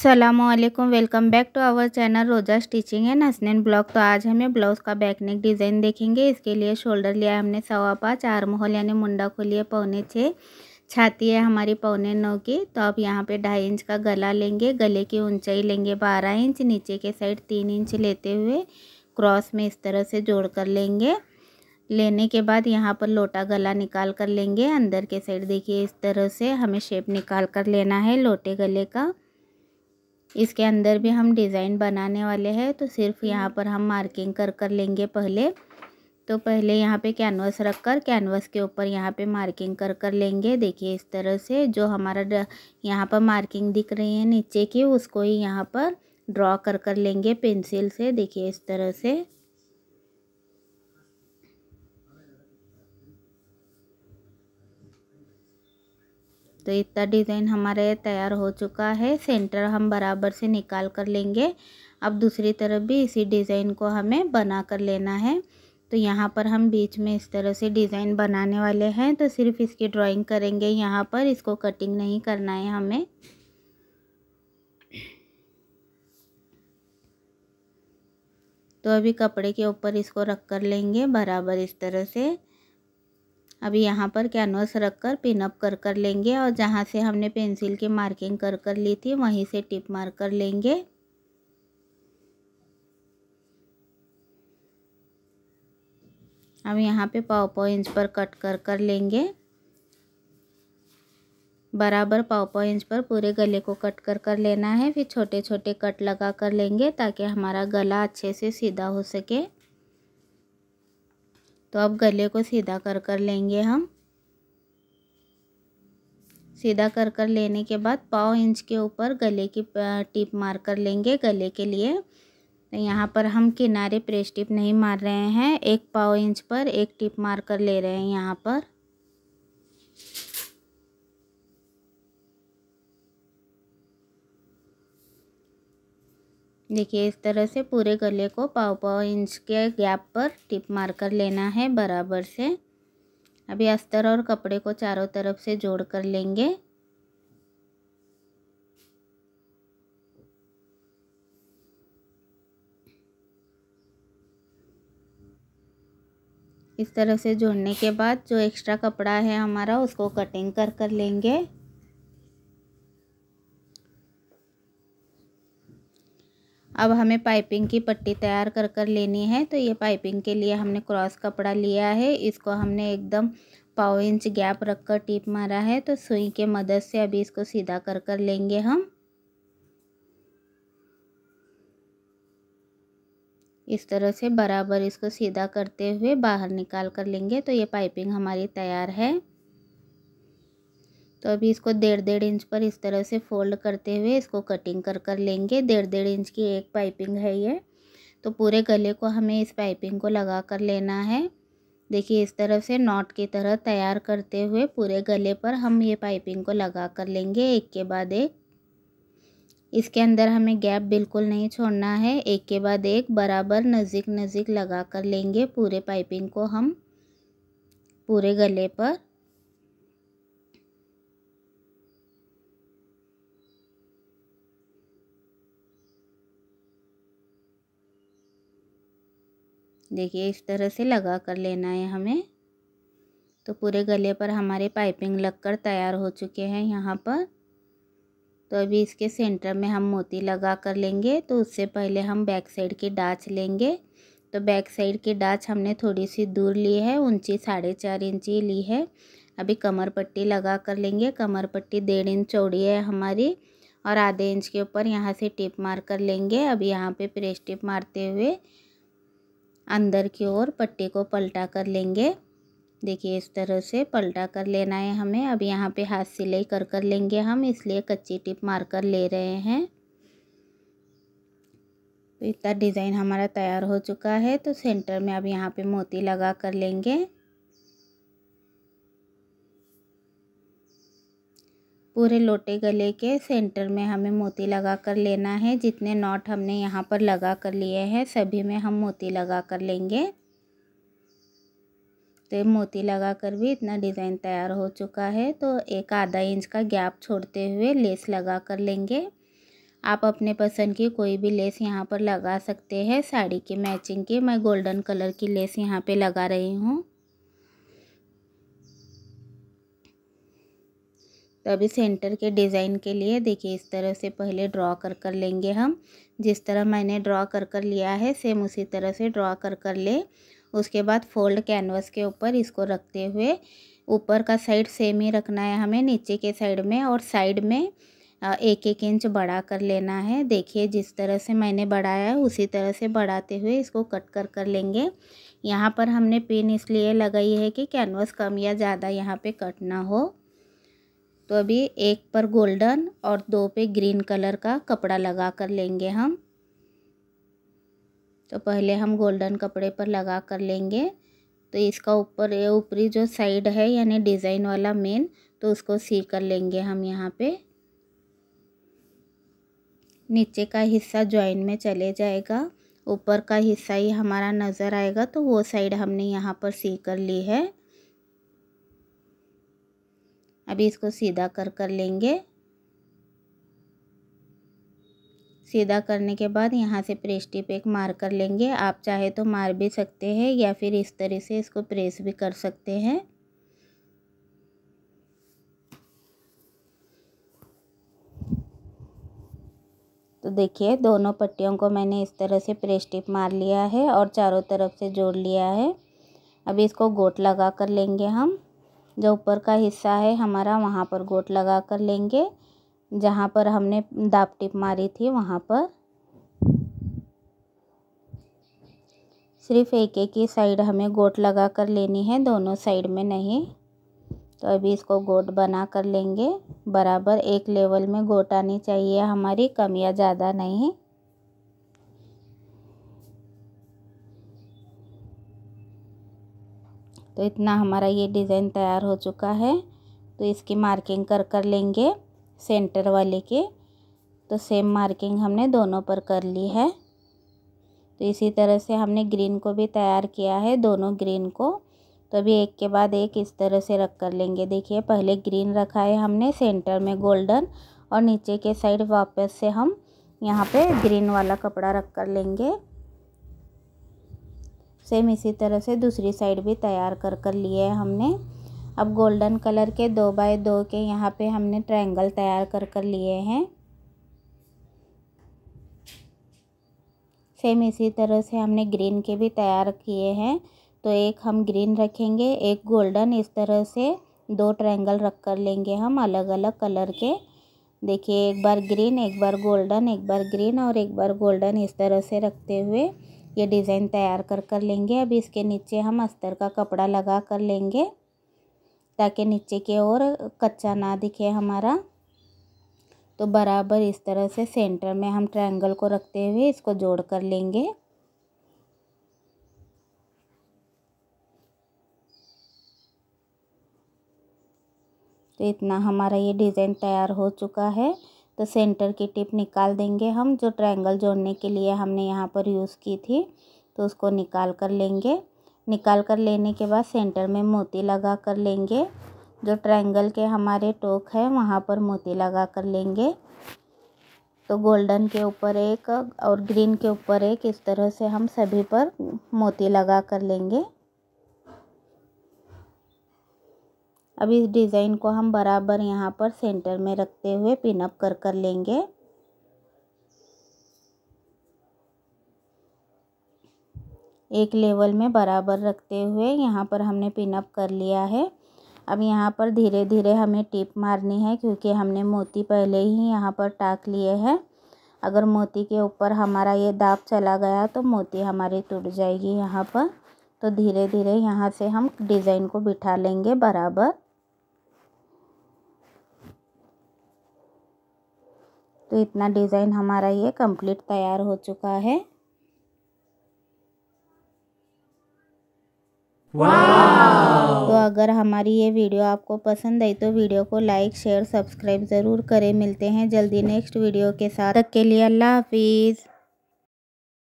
असलकुम welcome back to our channel Roza stitching and Hasnain blog तो आज हमें ब्लाउज़ का बैक नेक डिज़ाइन देखेंगे। इसके लिए शोल्डर लिया है हमने सवा पाँच मोहल यानी मुंडा को लिए पौने छः, छाती है हमारी पौने नौ की। तो अब यहाँ पे ढाई इंच का गला लेंगे, गले की ऊंचाई लेंगे बारह इंच, नीचे के साइड तीन इंच लेते हुए क्रॉस में इस तरह से जोड़ कर लेंगे। लेने के बाद यहाँ पर लोटा गला निकाल कर लेंगे। अंदर के साइड देखिए, इस तरह से हमें शेप निकाल कर लेना है लोटे गले का। इसके अंदर भी हम डिज़ाइन बनाने वाले हैं। तो सिर्फ़ यहाँ पर हम मार्किंग कर कर लेंगे पहले। तो पहले यहाँ पे कैनवास रख कर कैनवास के ऊपर यहाँ पे मार्किंग कर कर लेंगे। देखिए इस तरह से जो हमारा यहाँ पर मार्किंग दिख रही है नीचे की, उसको ही यहाँ पर ड्रॉ कर कर लेंगे पेंसिल से। देखिए इस तरह से। तो इतना डिज़ाइन हमारे तैयार हो चुका है। सेंटर हम बराबर से निकाल कर लेंगे। अब दूसरी तरफ़ भी इसी डिज़ाइन को हमें बना कर लेना है। तो यहाँ पर हम बीच में इस तरह से डिज़ाइन बनाने वाले हैं। तो सिर्फ़ इसकी ड्राइंग करेंगे यहाँ पर। इसको कटिंग नहीं करना है हमें। तो अभी कपड़े के ऊपर इसको रख कर लेंगे बराबर इस तरह से। अभी यहाँ पर कैनवस रख कर पिनअप कर कर लेंगे और जहाँ से हमने पेंसिल की मार्किंग कर कर ली थी, वहीं से टिप मार कर लेंगे। अब यहाँ पे पाव पाव इंच पर कट कर कर लेंगे। बराबर पाव पाव इंच पर पूरे गले को कट कर कर लेना है, फिर छोटे छोटे कट लगा कर लेंगे ताकि हमारा गला अच्छे से सीधा हो सके। तो अब गले को सीधा कर कर लेंगे हम। सीधा कर कर लेने के बाद पाव इंच के ऊपर गले की टिप मार कर लेंगे गले के लिए। तो यहाँ पर हम किनारे प्रेस टिप नहीं मार रहे हैं। एक पाव इंच पर एक टिप मार कर ले रहे हैं यहाँ पर। देखिए, इस तरह से पूरे गले को पाव पाव इंच के गैप पर टिप मार कर लेना है बराबर से। अभी अस्तर और कपड़े को चारों तरफ़ से जोड़ कर लेंगे। इस तरह से जोड़ने के बाद जो एक्स्ट्रा कपड़ा है हमारा, उसको कटिंग कर कर लेंगे। अब हमें पाइपिंग की पट्टी तैयार कर कर लेनी है। तो ये पाइपिंग के लिए हमने क्रॉस कपड़ा लिया है। इसको हमने एकदम पाव इंच गैप रख कर टीप मारा है। तो सुई के मदद से अभी इसको सीधा कर कर लेंगे हम। इस तरह से बराबर इसको सीधा करते हुए बाहर निकाल कर लेंगे। तो ये पाइपिंग हमारी तैयार है। तो अभी इसको डेढ़ डेढ़ इंच पर इस तरह से फोल्ड करते हुए इसको कटिंग कर कर लेंगे। डेढ़ डेढ़ इंच की एक पाइपिंग है ये। तो पूरे गले को हमें इस पाइपिंग को लगा कर लेना है। देखिए, इस तरह से नॉट की तरह तैयार करते हुए पूरे गले पर हम ये पाइपिंग को लगा कर लेंगे एक के बाद एक। इसके अंदर हमें गैप बिल्कुल नहीं छोड़ना है। एक के बाद एक बराबर नज़दीक नज़दीक लगा कर लेंगे पूरे पाइपिंग को हम पूरे गले पर। देखिए इस तरह से लगा कर लेना है हमें। तो पूरे गले पर हमारे पाइपिंग लगकर तैयार हो चुके हैं यहाँ पर। तो अभी इसके सेंटर में हम मोती लगा कर लेंगे तो उससे पहले हम बैक साइड की डाच लेंगे। तो बैक साइड की डाच हमने थोड़ी सी दूर ली है, ऊँची साढ़े चार इंची ली है। अभी कमर पट्टी लगा कर लेंगे, कमर पट्टी डेढ़ इंच चौड़ी है हमारी और आधे इंच के ऊपर यहाँ से टिप मार कर लेंगे। अभी यहाँ पे प्रेस टिप मारते हुए अंदर की ओर पट्टे को पलटा कर लेंगे। देखिए, इस तरह से पलटा कर लेना है हमें। अब यहाँ पे हाथ सिलाई कर कर लेंगे हम, इसलिए कच्ची टिप मारकर ले रहे हैं। तो इतना डिज़ाइन हमारा तैयार हो चुका है तो सेंटर में अब यहाँ पे मोती लगा कर लेंगे। पूरे लोटे गले के सेंटर में हमें मोती लगा कर लेना है। जितने नॉट हमने यहाँ पर लगा कर लिए हैं, सभी में हम मोती लगा कर लेंगे। तो मोती लगा कर भी इतना डिज़ाइन तैयार हो चुका है। तो एक आधा इंच का गैप छोड़ते हुए लेस लगा कर लेंगे। आप अपने पसंद की कोई भी लेस यहाँ पर लगा सकते हैं। साड़ी की मैचिंग की, मैं गोल्डन कलर की लेस यहाँ पे लगा रही हूँ। तो अभी सेंटर के डिज़ाइन के लिए देखिए इस तरह से पहले ड्रॉ कर कर लेंगे हम। जिस तरह मैंने ड्रॉ कर कर लिया है, सेम उसी तरह से ड्रॉ कर कर ले। उसके बाद फोल्ड कैनवस के ऊपर इसको रखते हुए ऊपर का साइड सेम ही रखना है हमें, नीचे के साइड में और साइड में एक एक इंच बढ़ा कर लेना है। देखिए जिस तरह से मैंने बढ़ाया है, उसी तरह से बढ़ाते हुए इसको कट कर कर लेंगे। यहाँ पर हमने पिन इसलिए लगाई है कि कैनवस कम या ज़्यादा यहाँ पे कट ना हो। तो अभी एक पर गोल्डन और दो पे ग्रीन कलर का कपड़ा लगा कर लेंगे हम। तो पहले हम गोल्डन कपड़े पर लगा कर लेंगे। तो इसका ऊपर ऊपरी जो साइड है, यानी डिज़ाइन वाला मेन तो उसको सी कर लेंगे हम यहाँ पे। नीचे का हिस्सा जॉइन में चले जाएगा। ऊपर का हिस्सा ही हमारा नज़र आएगा तो वो साइड हमने यहाँ पर सी कर ली है। अभी इसको सीधा कर कर लेंगे। सीधा करने के बाद यहाँ से प्रेस टिप एक मार कर लेंगे। आप चाहे तो मार भी सकते हैं या फिर इस तरह से इसको प्रेस भी कर सकते हैं। तो देखिए, दोनों पट्टियों को मैंने इस तरह से प्रेस टिप मार लिया है और चारों तरफ़ से जोड़ लिया है। अभी इसको गोट लगा कर लेंगे हम। जो ऊपर का हिस्सा है, हमारा वहाँ पर गोट लगा कर लेंगे, जहाँ पर हमने दाप टिप मारी थी, वहाँ पर। सिर्फ़ एक एक ही साइड हमें गोट लगा कर लेनी है, दोनों साइड में नहीं। तो अभी इसको गोट बना कर लेंगे, बराबर एक लेवल में गोट आनी चाहिए हमारी, कम या ज़्यादा नहीं। तो इतना हमारा ये डिज़ाइन तैयार हो चुका है। तो इसकी मार्किंग कर कर लेंगे सेंटर वाले के। तो सेम मार्किंग हमने दोनों पर कर ली है। तो इसी तरह से हमने ग्रीन को भी तैयार किया है, दोनों ग्रीन को। तो अभी एक के बाद एक इस तरह से रख कर लेंगे। देखिए, पहले ग्रीन रखा है हमने सेंटर में गोल्डन और नीचे के साइड वापस से हम यहाँ पे ग्रीन वाला कपड़ा रख कर लेंगे। सेम इसी तरह से दूसरी साइड भी तैयार कर कर लिए है हमने। अब गोल्डन कलर के दो बाय दो के यहाँ पे हमने ट्रायंगल तैयार कर कर लिए हैं। सेम इसी तरह से हमने ग्रीन के भी तैयार किए हैं। तो एक हम ग्रीन रखेंगे, एक गोल्डन। इस तरह से दो ट्रायंगल रख, कर लेंगे हम अलग अलग कलर के। देखिए, एक बार ग्रीन, एक बार गोल्डन, एक बार ग्रीन और एक बार गोल्डन इस तरह से रखते हुए। ये डिज़ाइन तैयार कर कर लेंगे। अब इसके नीचे हम अस्तर का कपड़ा लगा कर लेंगे, ताकि नीचे के ओर कच्चा ना दिखे हमारा। तो बराबर इस तरह से सेंटर में हम ट्रायंगल को रखते हुए इसको जोड़ कर लेंगे। तो इतना हमारा ये डिज़ाइन तैयार हो चुका है। तो सेंटर की टिप निकाल देंगे हम, जो ट्रायंगल जोड़ने के लिए हमने यहाँ पर यूज़ की थी तो उसको निकाल कर लेंगे। निकाल कर लेने के बाद सेंटर में मोती लगा कर लेंगे। जो ट्रायंगल के हमारे टोक है, वहाँ पर मोती लगा कर लेंगे। तो गोल्डन के ऊपर एक और ग्रीन के ऊपर एक, इस तरह से हम सभी पर मोती लगा कर लेंगे। अब इस डिज़ाइन को हम बराबर यहाँ पर सेंटर में रखते हुए पिनअप कर कर लेंगे। एक लेवल में बराबर रखते हुए यहाँ पर हमने पिनअप कर लिया है। अब यहाँ पर धीरे धीरे हमें टिप मारनी है क्योंकि हमने मोती पहले ही यहाँ पर टाक लिए हैं। अगर मोती के ऊपर हमारा ये दाब चला गया तो मोती हमारी टूट जाएगी यहाँ पर। तो धीरे धीरे यहाँ से हम डिज़ाइन को बिठा लेंगे बराबर। तो इतना डिज़ाइन हमारा ये कंप्लीट तैयार हो चुका है। तो अगर हमारी ये वीडियो आपको पसंद आई तो वीडियो को लाइक शेयर सब्सक्राइब ज़रूर करें। मिलते हैं जल्दी नेक्स्ट वीडियो के साथ। तक के लिए अल्लाह हाफिज़।